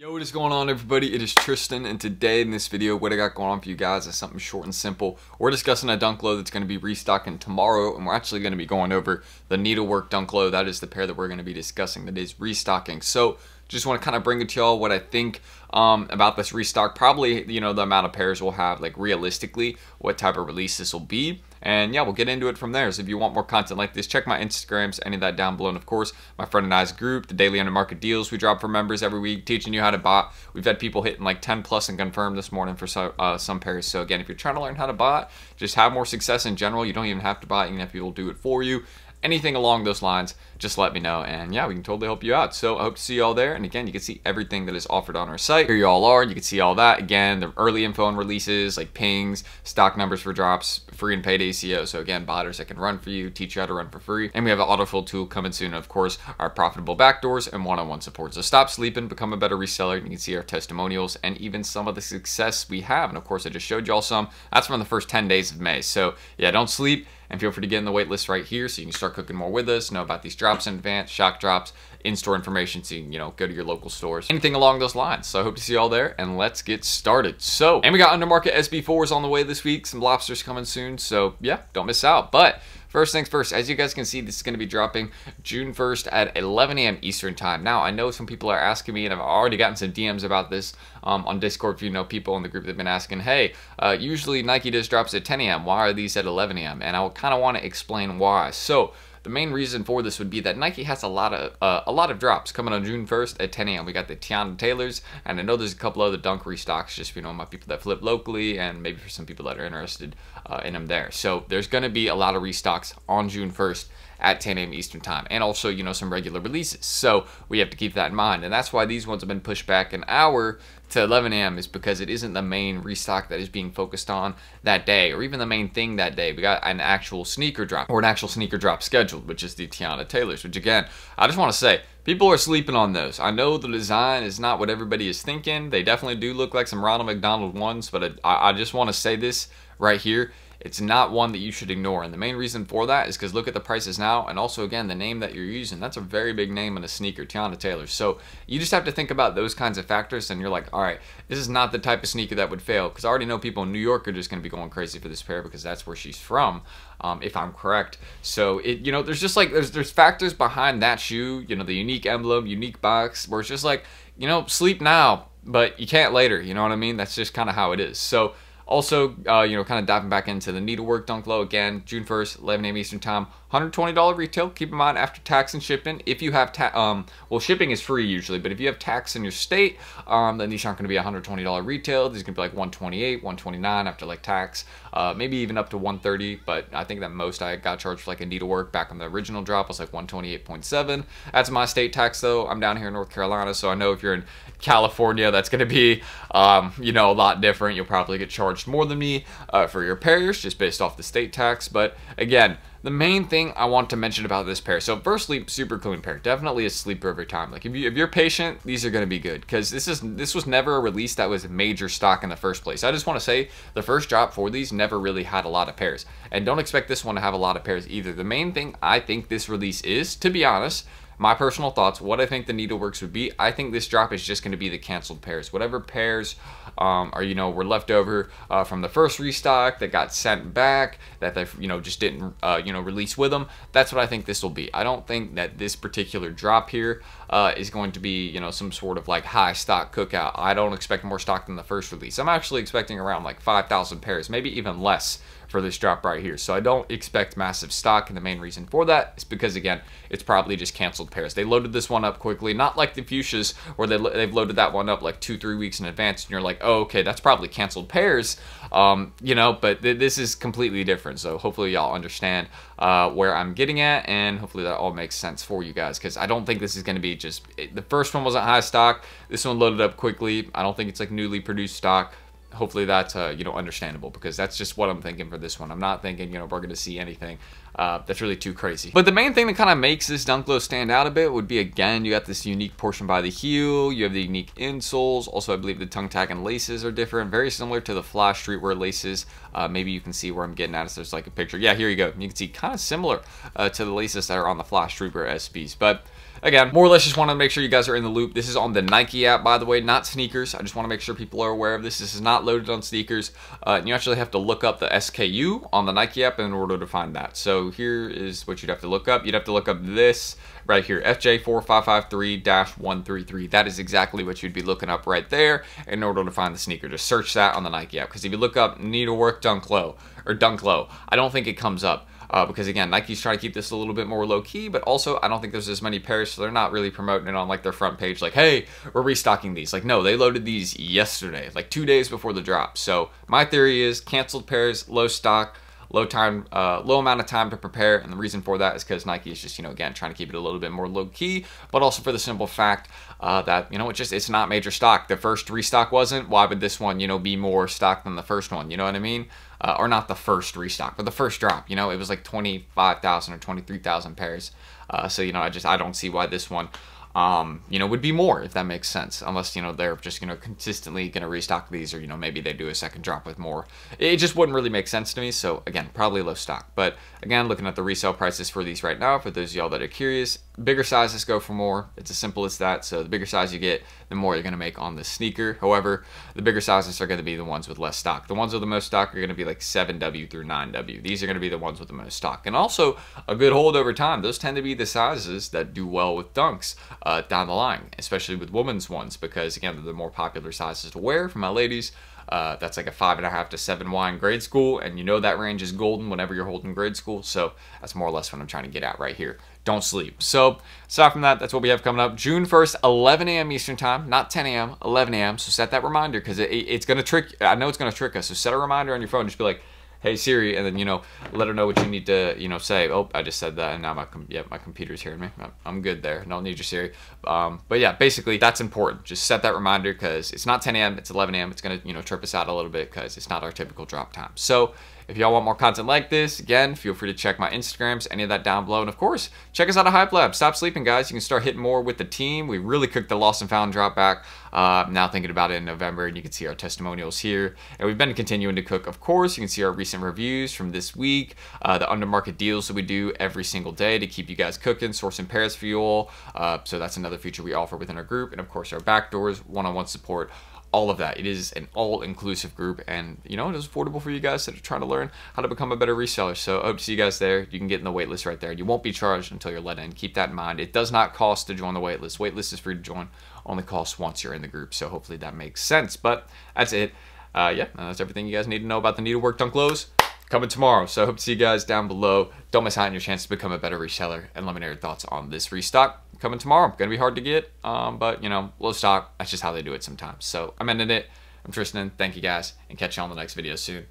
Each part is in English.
Yo, what is going on everybody? It is Tristan and today in this video what I got going on for you guys is something short and simple. We're discussing a dunk low that's going to be restocking tomorrow and we're actually going to be going over the needlework dunk low. That is the pair that we're going to be discussing that is restocking. So just want to kind of bring it to y'all what I think um, about this restock. Probably, you know, the amount of pairs we'll have, like realistically, what type of release this will be. And yeah, we'll get into it from there. So if you want more content like this, check my Instagrams, any of that down below. And of course, my friend and I's group, the daily under market deals we drop for members every week, teaching you how to bot. We've had people hitting like 10 plus and confirm this morning for so, uh, some pairs. So again, if you're trying to learn how to bot, just have more success in general. You don't even have to buy it. You can have people do it for you anything along those lines, just let me know. And yeah, we can totally help you out. So I hope to see you all there. And again, you can see everything that is offered on our site. Here you all are. And you can see all that. Again, the early info and releases, like pings, stock numbers for drops, free and paid ACO. So again, botters that can run for you, teach you how to run for free. And we have an autofill tool coming soon. Of course, our profitable backdoors and one-on-one support. So stop sleeping, become a better reseller. And You can see our testimonials and even some of the success we have. And of course, I just showed y'all some. That's from the first 10 days of May. So yeah, don't sleep and feel free to get in the waitlist right here so you can start cooking more with us, know about these drops in advance, shock drops, in-store information so you can, you know, go to your local stores, anything along those lines. So I hope to see you all there and let's get started. So, and we got undermarket SB4s on the way this week, some lobsters coming soon. So yeah, don't miss out. But First things first, as you guys can see, this is going to be dropping June 1st at 11 a.m. Eastern Time. Now, I know some people are asking me, and I've already gotten some DMs about this um, on Discord. You know people in the group that have been asking, hey, uh, usually Nike just drops at 10 a.m. Why are these at 11 a.m.? And I kind of want to explain why. So, the main reason for this would be that Nike has a lot of uh, a lot of drops coming on June 1st at 10 a.m. We got the Teyana Taylors, and I know there's a couple other dunk restocks just you know my people that flip locally, and maybe for some people that are interested uh, in them there. So there's going to be a lot of restocks on June 1st at 10 a.m. Eastern Time, and also you know some regular releases. So we have to keep that in mind, and that's why these ones have been pushed back an hour to 11 a.m. is because it isn't the main restock that is being focused on that day, or even the main thing that day. We got an actual sneaker drop or an actual sneaker drop scheduled, which is the Teyana Taylors. Which again, I just want to say. People are sleeping on those. I know the design is not what everybody is thinking. They definitely do look like some Ronald McDonald ones, but I, I just want to say this right here it's not one that you should ignore. And the main reason for that is because look at the prices now, and also again the name that you're using. That's a very big name in a sneaker, Teyana Taylor. So you just have to think about those kinds of factors, and you're like, all right, this is not the type of sneaker that would fail. Because I already know people in New York are just going to be going crazy for this pair because that's where she's from, um, if I'm correct. So it, you know, there's just like there's there's factors behind that shoe. You know, the unique emblem, unique box, where it's just like, you know, sleep now, but you can't later. You know what I mean? That's just kind of how it is. So also, uh, you know, kind of diving back into the needlework dunk low again, June 1st, 11 a.m. Eastern Time. $120 retail. Keep in mind after tax and shipping, if you have ta- um, well, shipping is free usually, but if you have tax in your state, um, then these aren't going to be $120 retail. These are going to be like 128, 129 after like tax, uh, maybe even up to 130. But I think that most I got charged for like a needlework back on the original drop was like 128.7. That's my state tax though. I'm down here in North Carolina, so I know if you're in California, that's going to be, um, you know, a lot different. You'll probably get charged more than me uh, for your pairs just based off the state tax. But again, the main thing I want to mention about this pair. So firstly, super clean pair. Definitely a sleeper every time. Like if you if you're patient, these are going to be good because this is this was never a release that was major stock in the first place. I just want to say the first drop for these never really had a lot of pairs, and don't expect this one to have a lot of pairs either. The main thing I think this release is, to be honest, my personal thoughts, what I think the needleworks would be, I think this drop is just going to be the canceled pairs. Whatever pairs um, are, you know, were left over uh, from the first restock that got sent back, that they, you know, just didn't, uh, you know, release with them. That's what I think this will be. I don't think that this particular drop here uh, is going to be, you know, some sort of like high stock cookout. I don't expect more stock than the first release. I'm actually expecting around like 5,000 pairs, maybe even less for this drop right here. So I don't expect massive stock, and the main reason for that is because, again, it's probably just canceled pairs. They loaded this one up quickly, not like the fuchsias where they, they've loaded that one up like two, three weeks in advance, and you're like, oh, okay, that's probably canceled pairs, um, you know, but th this is completely different. So hopefully y'all understand uh, where I'm getting at, and hopefully that all makes sense for you guys, because I don't think this is going to be just, it, the first one wasn't high stock, this one loaded up quickly. I don't think it's like newly produced stock hopefully that's uh, you know understandable because that's just what I'm thinking for this one. I'm not thinking you know we're to see anything uh, that's really too crazy. But the main thing that kind of makes this dunk low stand out a bit would be again you got this unique portion by the heel, you have the unique insoles. Also I believe the tongue tag and laces are different, very similar to the Flash streetwear laces. Uh, maybe you can see where I'm getting at. If there's like a picture. Yeah, here you go. You can see kind of similar uh, to the laces that are on the Flash streetwear SBs, but again, more or less just want to make sure you guys are in the loop. This is on the Nike app, by the way, not SNKRS. I just want to make sure people are aware of this. This is not loaded on SNKRS. Uh, you actually have to look up the SKU on the Nike app in order to find that. So here is what you'd have to look up. You'd have to look up this right here, FJ4553-133. That is exactly what you'd be looking up right there in order to find the sneaker. Just search that on the Nike app. Because if you look up needlework dunk low or dunk low, I don't think it comes up. Uh, because again, Nike's trying to keep this a little bit more low key, but also I don't think there's as many pairs, so they're not really promoting it on like their front page, like, hey, we're restocking these. Like, no, they loaded these yesterday, like two days before the drop. So my theory is canceled pairs, low stock, low time, uh, low amount of time to prepare, and the reason for that is because Nike is just you know again trying to keep it a little bit more low key, but also for the simple fact uh, that you know it's just it's not major stock. The first restock wasn't. Why would this one you know be more stock than the first one? You know what I mean? Uh, or not the first restock, but the first drop. You know, it was like twenty five thousand or twenty three thousand pairs. Uh, so you know, I just I don't see why this one um, you know, would be more if that makes sense. Unless you know they're just you know consistently going to restock these, or you know maybe they do a second drop with more. It just wouldn't really make sense to me. So again, probably low stock. But again, looking at the resale prices for these right now, for those y'all that are curious, bigger sizes go for more. It's as simple as that. So the bigger size you get, the more you're going to make on the sneaker. However, the bigger sizes are going to be the ones with less stock. The ones with the most stock are going to be like 7W through 9W. These are going to be the ones with the most stock. And also a good hold over time. Those tend to be the sizes that do well with dunks uh, down the line, especially with women's ones, because again, they're the more popular sizes to wear for my ladies. Uh, that's like a five and a half to seven Y in grade school, and you know that range is golden whenever you're holding grade school. So that's more or less what I'm trying to get at right here. Don't sleep. So aside from that, that's what we have coming up. June 1st, 11 a.m. Eastern time, not 10 a.m., 11 a.m. So set that reminder because it, it's gonna trick. I know it's gonna trick us. So set a reminder on your phone. Just be like, hey Siri, and then you know let her know what you need to you know say. Oh, I just said that, and now my com- yeah my computer's hearing me. I'm good there. Don't need your Siri. Um, but yeah, basically that's important. Just set that reminder because it's not 10 a.m. It's 11 a.m. It's gonna you know trip us out a little bit because it's not our typical drop time. So if y'all want more content like this, again, feel free to check my Instagrams, any of that down below. And of course, check us out at Hype Lab. Stop sleeping, guys. You can start hitting more with the team. We really cooked the Lost and Found drop back. Uh, now thinking about it in November, and you can see our testimonials here. And we've been continuing to cook, of course. You can see our recent reviews from this week, uh, the undermarket deals that we do every single day to keep you guys cooking, sourcing pairs for you all. Uh, so that's another feature we offer within our group. And of course, our backdoors, one-on-one support all of that. It is an all-inclusive group, and you know it is affordable for you guys that are trying to learn how to become a better reseller. So I hope to see you guys there. You can get in the waitlist right there. You won't be charged until you're let in. Keep that in mind. It does not cost to join the waitlist. Waitlist is free to join. Only costs once you're in the group. So hopefully that makes sense. But that's it. Uh, yeah, that's everything you guys need to know about the needlework dunk lows coming tomorrow. So I hope to see you guys down below. Don't miss out on your chance to become a better reseller. And let me know your thoughts on this restock coming tomorrow. Gonna be hard to get, um, but you know, low stock. That's just how they do it sometimes. So I'm ending it. I'm Tristan. Thank you guys, and catch you on the next video soon.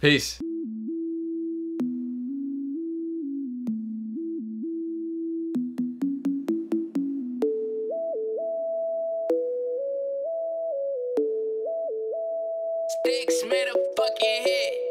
Peace. Sticks made a fucking hit.